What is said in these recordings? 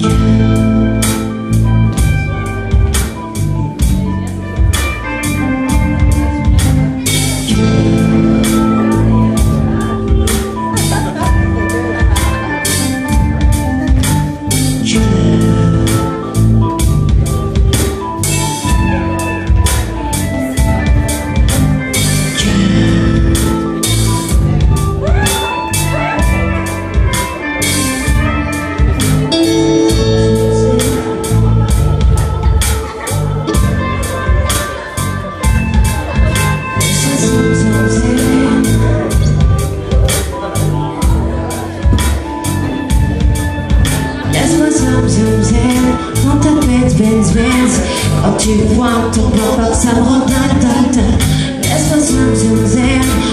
you. zoom tu vois ton pop ça me rend Laisse-moi zoom zoom.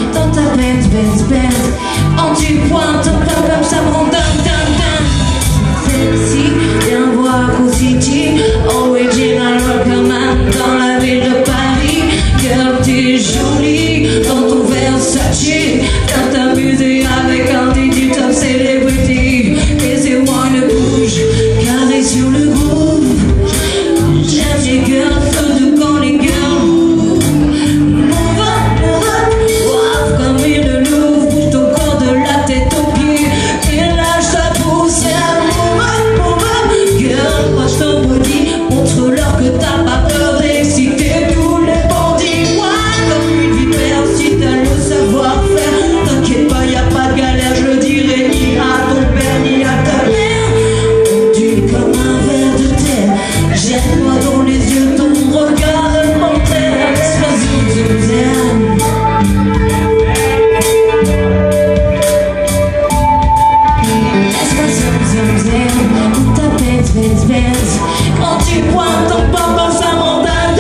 fez Onde quanto papas a montar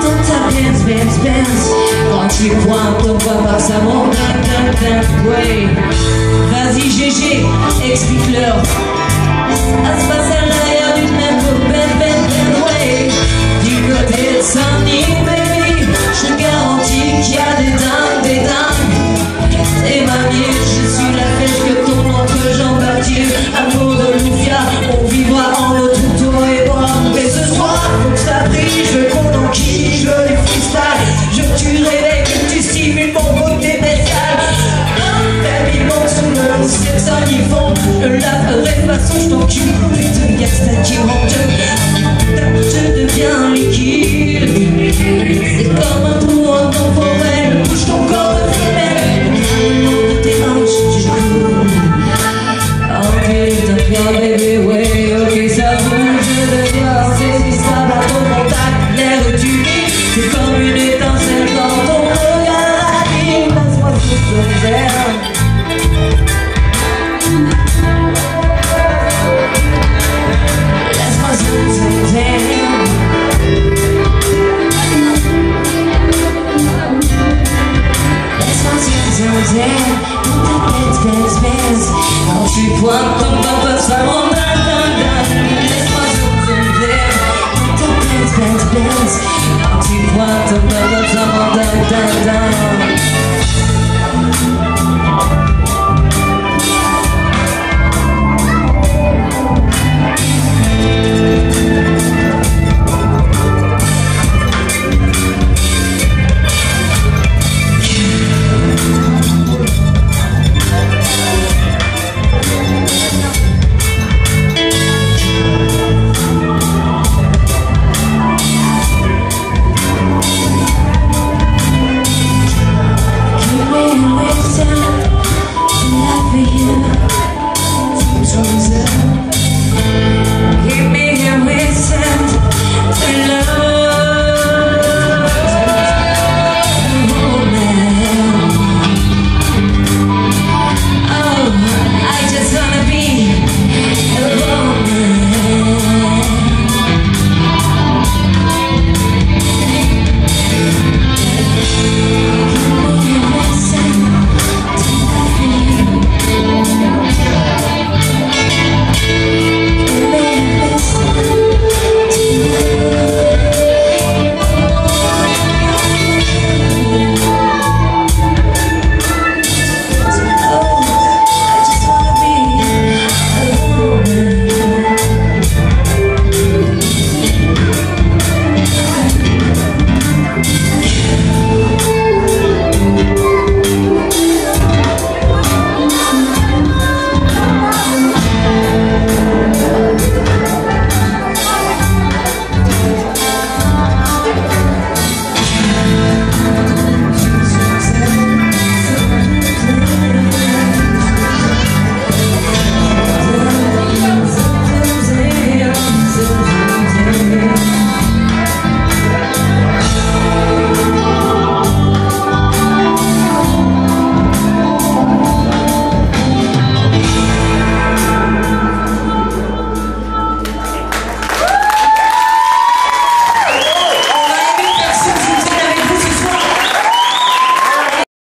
Don't have hands, hands, hands Onde quanto papas a montar That way pas songe tant qu'il pleut de y a Ti guardo, bello, da, da, da, da.